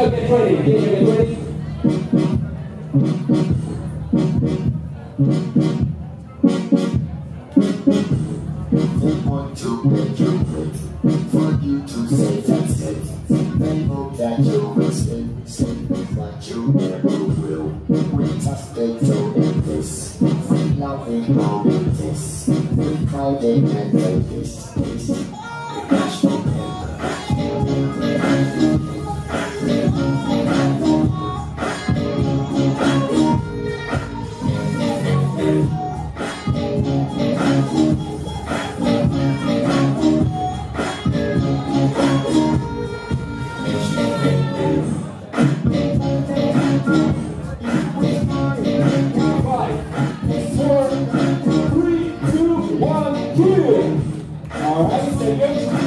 DJ, get ready. DJ, get ready. want to make you wait for you to say that's it. They that you will stay, stay, but you never will. We just get so in this, we loving all in this. We crowding and One, two. All right,